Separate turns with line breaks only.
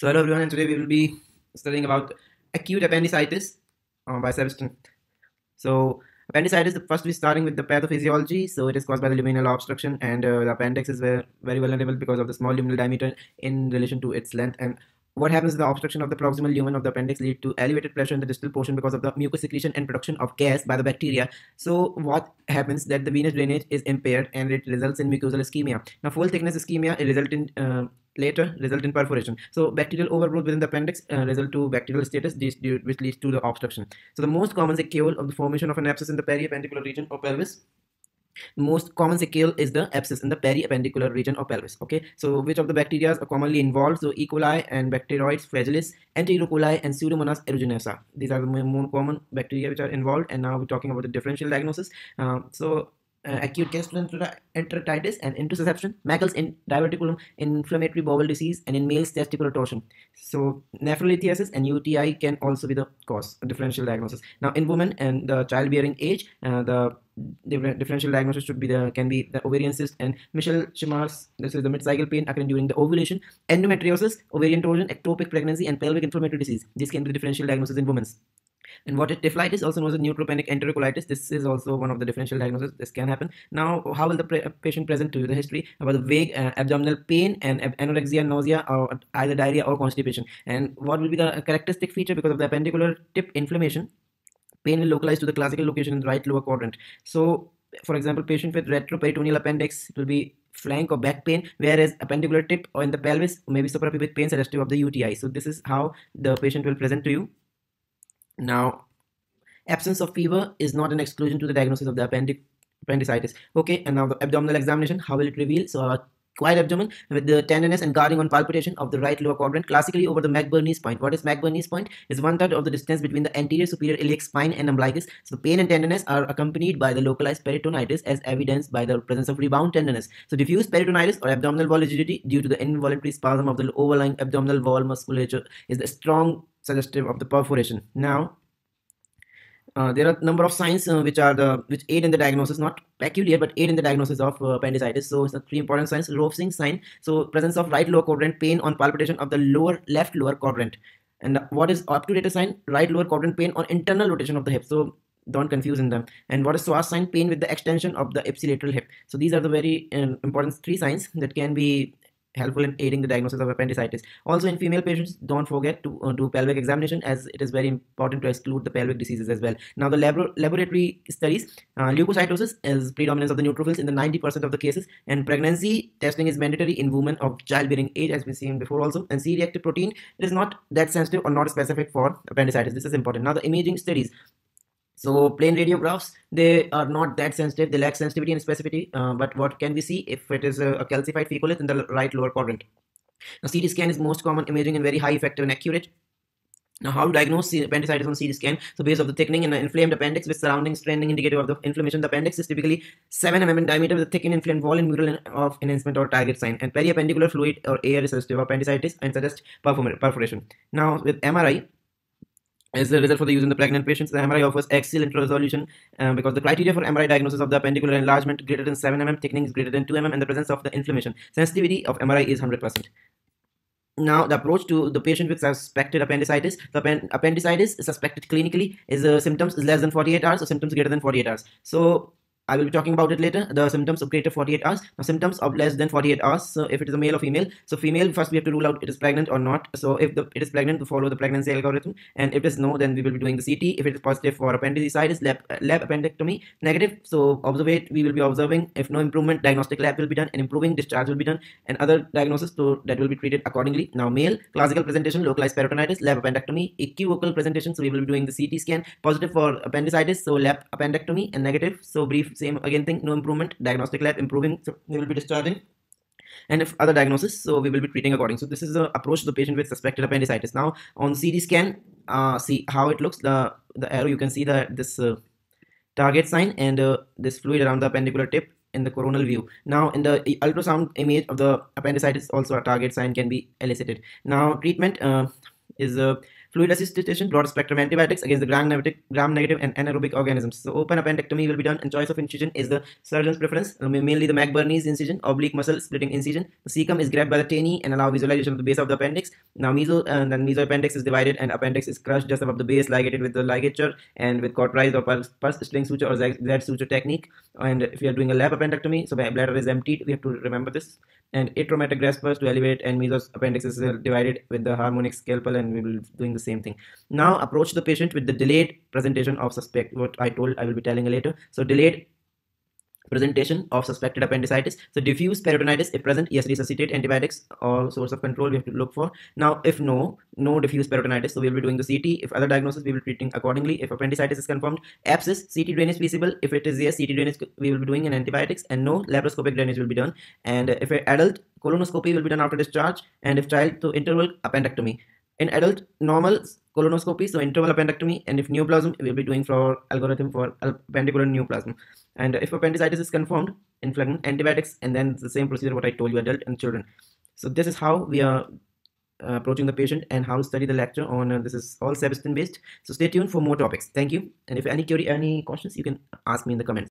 So hello everyone and today we will be studying about acute appendicitis uh, by Sabiston. So appendicitis, first we're starting with the pathophysiology. So it is caused by the luminal obstruction and uh, the appendix is very, very vulnerable because of the small luminal diameter in relation to its length and what happens is the obstruction of the proximal lumen of the appendix lead to elevated pressure in the distal portion because of the mucus secretion and production of gas by the bacteria. So what happens that the venous drainage is impaired and it results in mucosal ischemia. Now full thickness ischemia result in uh, later result in perforation. So bacterial overgrowth within the appendix uh, result to bacterial stasis which leads to the obstruction. So the most common sequel of the formation of an abscess in the periappendicular region of pelvis. Most common sequel is the abscess in the periappendicular region of pelvis okay? So which of the bacteria are commonly involved? So e. coli and bacteroides fragilis enterocoli and pseudomonas aeruginosa. These are the more common bacteria which are involved and now we're talking about the differential diagnosis. Uh, so uh, acute gastroenteritis and intussusception, Meckel's in diverticulum inflammatory bowel disease, and in males testicular torsion. So nephrolithiasis and UTI can also be the cause differential diagnosis. Now in women and the childbearing age, uh, the differential diagnosis should be the can be the ovarian cyst and Michel Chamard's this is the mid-cycle pain occurring during the ovulation, endometriosis, ovarian torsion, ectopic pregnancy, and pelvic inflammatory disease. This can be the differential diagnosis in women. And what is typhlitis, also known as neutropenic enterocolitis, this is also one of the differential diagnoses. This can happen. Now, how will the pre patient present to you? The history about the vague uh, abdominal pain and anorexia, nausea, or either diarrhea or constipation. And what will be the characteristic feature because of the appendicular tip inflammation? Pain will localize to the classical location in the right lower quadrant. So, for example, patient with retroperitoneal appendix, it will be flank or back pain, whereas appendicular tip or in the pelvis, maybe suprapubic pain suggestive of the UTI. So this is how the patient will present to you. Now, absence of fever is not an exclusion to the diagnosis of the appendic appendicitis. Okay, and now the abdominal examination, how will it reveal? So our quiet abdomen with the tenderness and guarding on palpitation of the right lower quadrant, classically over the McBurney's point. What is McBurney's point? Is one third of the distance between the anterior superior iliac spine and umbilicus. So pain and tenderness are accompanied by the localized peritonitis as evidenced by the presence of rebound tenderness. So diffuse peritonitis or abdominal wall rigidity due to the involuntary spasm of the overlying abdominal wall musculature is the strong suggestive of the perforation. Now, uh, there are a number of signs uh, which are the which aid in the diagnosis, not peculiar, but aid in the diagnosis of uh, appendicitis. So it's a three important signs: Rovsing sign, so presence of right lower quadrant pain on palpitation of the lower left lower quadrant. And what is obturator sign? Right lower quadrant pain on internal rotation of the hip. So don't confuse in them. And what is psoas sign? Pain with the extension of the ipsilateral hip. So these are the very um, important three signs that can be helpful in aiding the diagnosis of appendicitis. Also in female patients, don't forget to uh, do pelvic examination as it is very important to exclude the pelvic diseases as well. Now the lab laboratory studies, uh, leukocytosis is predominance of the neutrophils in the 90% of the cases and pregnancy testing is mandatory in women of childbearing age as we seen before also and C-reactive protein it is not that sensitive or not specific for appendicitis. This is important. Now the imaging studies, so plain radiographs, they are not that sensitive. They lack sensitivity and specificity. Uh, but what can we see if it is a, a calcified fecolith in the right lower quadrant? Now, CT scan is most common imaging and very high effective and accurate. Now, how to diagnose appendicitis on CT scan? So, based on the thickening and inflamed appendix with surrounding stranding indicative of the inflammation, the appendix is typically 7 mm in diameter with a thick and inflamed wall and mural of enhancement or target sign, and periappendicular fluid or air is of appendicitis and suggest perforation. Now, with MRI, as a result for the use in the pregnant patients, the MRI offers excellent resolution um, because the criteria for MRI diagnosis of the appendicular enlargement greater than 7 mm, thickening is greater than 2 mm, and the presence of the inflammation. Sensitivity of MRI is 100%. Now, the approach to the patient with suspected appendicitis, the appendicitis suspected clinically is uh, symptoms is less than 48 hours or symptoms greater than 48 hours. So, I will be talking about it later. The symptoms of greater 48 hours. Now, symptoms of less than 48 hours. So if it is a male or female. So female, first we have to rule out it is pregnant or not. So if the, it is pregnant, to follow the pregnancy algorithm. And if it is no, then we will be doing the CT. If it is positive for appendicitis, lap, lap appendectomy. Negative, so observe it. we will be observing. If no improvement, diagnostic lap will be done. And improving, discharge will be done. And other diagnosis, so that will be treated accordingly. Now male, classical presentation, localized peritonitis, lap appendectomy. Equivocal presentation, so we will be doing the CT scan. Positive for appendicitis, so lap appendectomy. And negative, so brief same again thing no improvement. Diagnostic lap improving so we will be discharging. And if other diagnosis so we will be treating according. So this is the approach to the patient with suspected appendicitis. Now on ct scan uh, see how it looks the the arrow you can see that this uh, target sign and uh, this fluid around the appendicular tip in the coronal view. Now in the ultrasound image of the appendicitis also a target sign can be elicited. Now treatment uh, is uh, fluid assistation, broad spectrum antibiotics against the gram-negative, gram-negative and anaerobic organisms. So open appendectomy will be done and choice of incision is the surgeon's preference, um, mainly the McBurney's incision, oblique muscle splitting incision. The cecum is grabbed by the taenia and allow visualization of the base of the appendix. Now meso uh, and then mesoappendix is divided and appendix is crushed just above the base ligated with the ligature and with cauterized or pulse, purse string suture or Z suture technique. And if you are doing a lap appendectomy, so bladder is emptied, we have to remember this. And atraumatic graspers to elevate and mesos appendix is divided with the harmonic scalpel and we will be doing the same thing. Now approach the patient with the delayed presentation of suspect, what I told I will be telling later. So delayed presentation of suspected appendicitis. So diffuse peritonitis, if present, yes, resuscitate antibiotics or source of control we have to look for. Now, if no, no diffuse peritonitis, so we'll be doing the CT. If other diagnosis, we will be treating accordingly. If appendicitis is confirmed, abscess, CT drainage feasible. If it is yes, CT drainage, we will be doing an antibiotics and no laparoscopic drainage will be done. And if an adult, colonoscopy will be done after discharge. And if child, to interval appendectomy. In adult, normal colonoscopy, so interval appendectomy, and if neoplasm, we'll be doing for algorithm for appendicular neoplasm. And if appendicitis is confirmed, inflammation, antibiotics, and then the same procedure what I told you, adult and children. So this is how we are uh, approaching the patient and how to study the lecture on uh, this is all Sabiston based. So stay tuned for more topics. Thank you. And if any query, any questions, you can ask me in the comments.